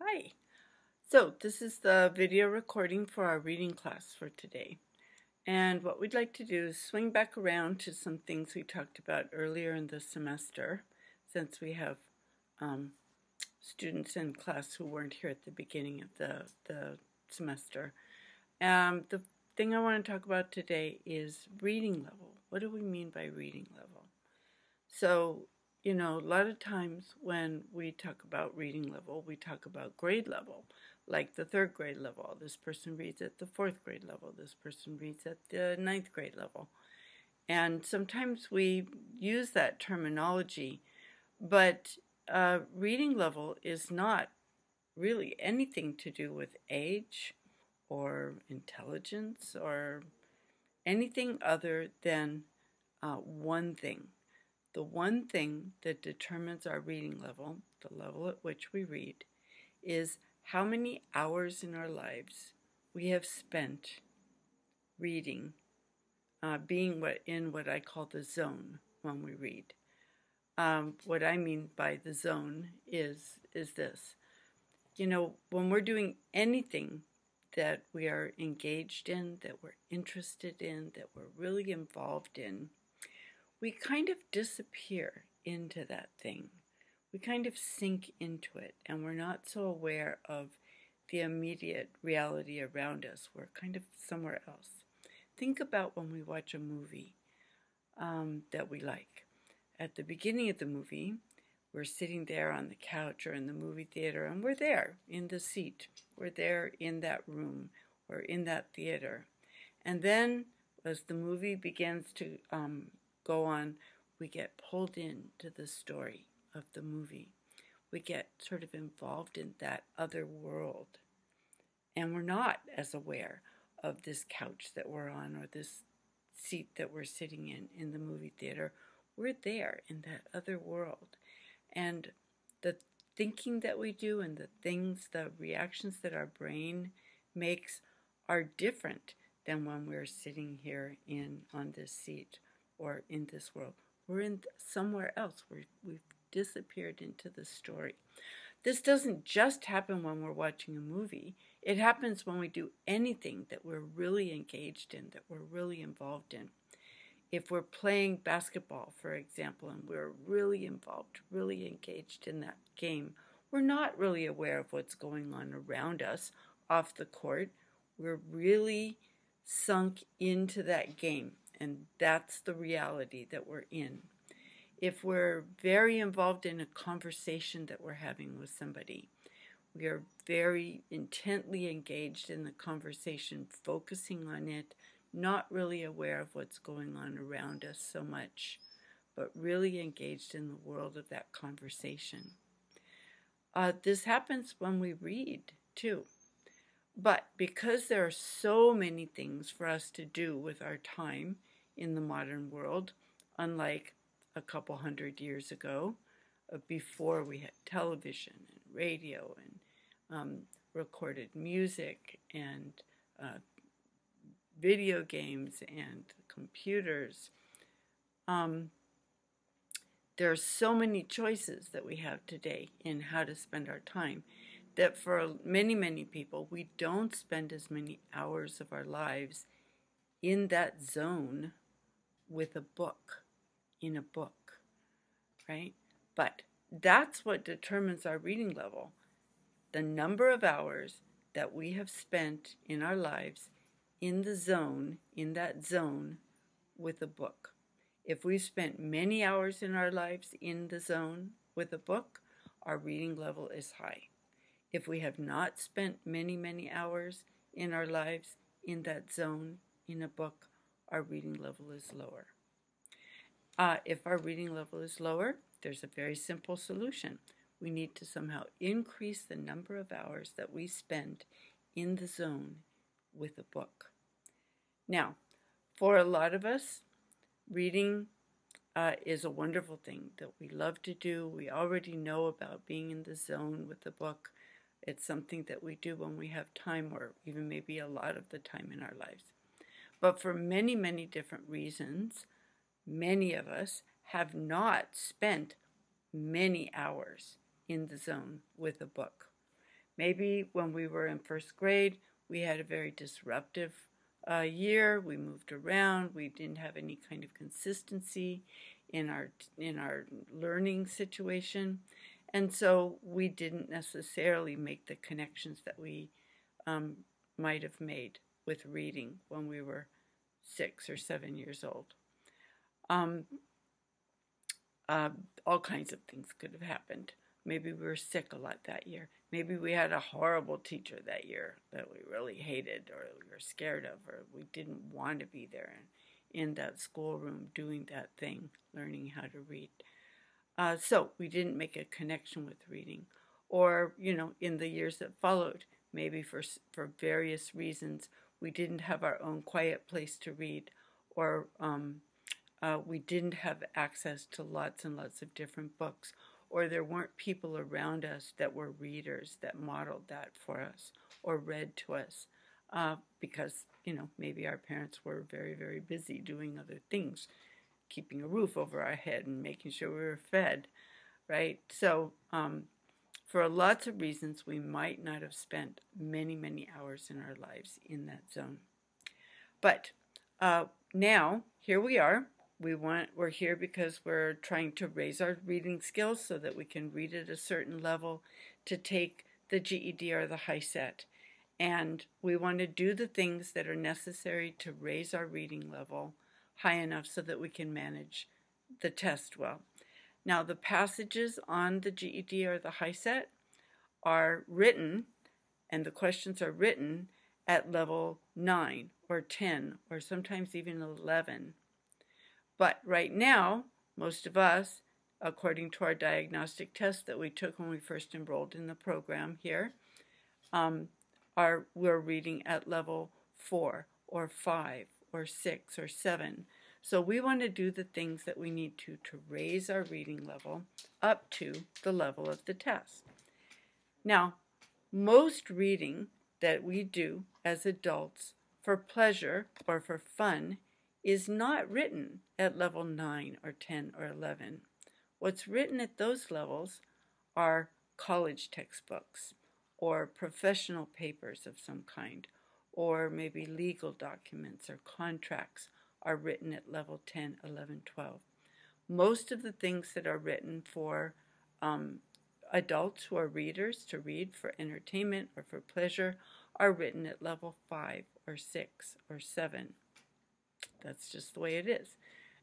Hi. So this is the video recording for our reading class for today. And what we'd like to do is swing back around to some things we talked about earlier in the semester, since we have um, students in class who weren't here at the beginning of the, the semester. Um, the thing I want to talk about today is reading level. What do we mean by reading level? So you know, a lot of times when we talk about reading level, we talk about grade level, like the third grade level. This person reads at the fourth grade level. This person reads at the ninth grade level. And sometimes we use that terminology, but uh, reading level is not really anything to do with age or intelligence or anything other than uh, one thing the one thing that determines our reading level, the level at which we read, is how many hours in our lives we have spent reading, uh, being what in what I call the zone when we read. Um, what I mean by the zone is is this. You know, when we're doing anything that we are engaged in, that we're interested in, that we're really involved in, we kind of disappear into that thing. We kind of sink into it, and we're not so aware of the immediate reality around us. We're kind of somewhere else. Think about when we watch a movie um, that we like. At the beginning of the movie, we're sitting there on the couch or in the movie theater, and we're there in the seat. We're there in that room or in that theater. And then, as the movie begins to um, go on, we get pulled into the story of the movie. We get sort of involved in that other world. And we're not as aware of this couch that we're on or this seat that we're sitting in in the movie theater. We're there in that other world. And the thinking that we do and the things, the reactions that our brain makes are different than when we're sitting here in on this seat or in this world. We're in somewhere else. We're, we've disappeared into the story. This doesn't just happen when we're watching a movie. It happens when we do anything that we're really engaged in, that we're really involved in. If we're playing basketball, for example, and we're really involved, really engaged in that game, we're not really aware of what's going on around us off the court. We're really sunk into that game and that's the reality that we're in. If we're very involved in a conversation that we're having with somebody, we are very intently engaged in the conversation, focusing on it, not really aware of what's going on around us so much, but really engaged in the world of that conversation. Uh, this happens when we read too. But because there are so many things for us to do with our time, in the modern world, unlike a couple hundred years ago, uh, before we had television and radio and um, recorded music and uh, video games and computers. Um, there are so many choices that we have today in how to spend our time that for many, many people, we don't spend as many hours of our lives in that zone with a book, in a book, right? But that's what determines our reading level the number of hours that we have spent in our lives in the zone, in that zone, with a book. If we've spent many hours in our lives in the zone with a book, our reading level is high. If we have not spent many, many hours in our lives in that zone in a book, our reading level is lower. Uh, if our reading level is lower, there's a very simple solution. We need to somehow increase the number of hours that we spend in the zone with a book. Now, for a lot of us, reading uh, is a wonderful thing that we love to do. We already know about being in the zone with a book. It's something that we do when we have time, or even maybe a lot of the time in our lives. But for many, many different reasons, many of us have not spent many hours in the zone with a book Maybe when we were in first grade, we had a very disruptive uh, year. We moved around. We didn't have any kind of consistency in our in our learning situation, and so we didn't necessarily make the connections that we um, might have made with reading when we were six or seven years old. Um, uh, all kinds of things could have happened. Maybe we were sick a lot that year. Maybe we had a horrible teacher that year that we really hated or we were scared of or we didn't want to be there in, in that schoolroom doing that thing, learning how to read. Uh, so we didn't make a connection with reading. Or, you know, in the years that followed, maybe for, for various reasons, we didn't have our own quiet place to read or um, uh, we didn't have access to lots and lots of different books, or there weren't people around us that were readers that modeled that for us or read to us. Uh, because, you know, maybe our parents were very, very busy doing other things, keeping a roof over our head and making sure we were fed, right? So, um, for lots of reasons, we might not have spent many, many hours in our lives in that zone. But uh, now, here we are we want we're here because we're trying to raise our reading skills so that we can read at a certain level to take the GED or the HiSET. And we want to do the things that are necessary to raise our reading level high enough so that we can manage the test well. Now, the passages on the GED or the HiSET are written, and the questions are written at level 9 or 10 or sometimes even 11 but right now, most of us, according to our diagnostic test that we took when we first enrolled in the program here, um, are we're reading at level four or five or six or seven. So we want to do the things that we need to to raise our reading level up to the level of the test. Now, most reading that we do as adults for pleasure or for fun is not written at level 9 or 10 or 11. What's written at those levels are college textbooks or professional papers of some kind or maybe legal documents or contracts are written at level 10, 11, 12. Most of the things that are written for um, adults who are readers to read for entertainment or for pleasure are written at level 5 or 6 or 7. That's just the way it is.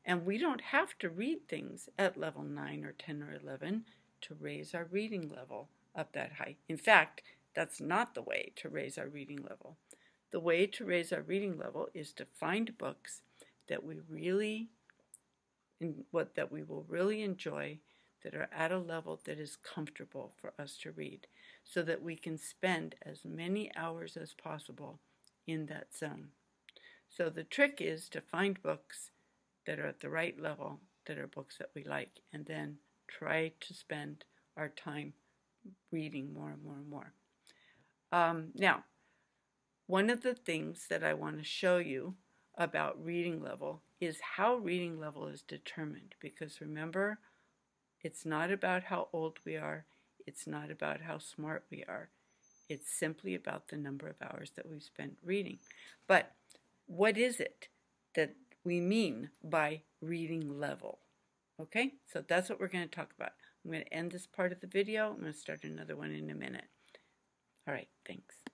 And we don't have to read things at level 9 or 10 or 11 to raise our reading level up that high. In fact, that's not the way to raise our reading level. The way to raise our reading level is to find books that we really in what that we will really enjoy that are at a level that is comfortable for us to read so that we can spend as many hours as possible in that zone. So the trick is to find books that are at the right level, that are books that we like, and then try to spend our time reading more and more and more. Um, now, one of the things that I want to show you about reading level is how reading level is determined. Because remember, it's not about how old we are, it's not about how smart we are. It's simply about the number of hours that we've spent reading. But what is it that we mean by reading level? Okay, so that's what we're going to talk about. I'm going to end this part of the video. I'm going to start another one in a minute. All right, thanks.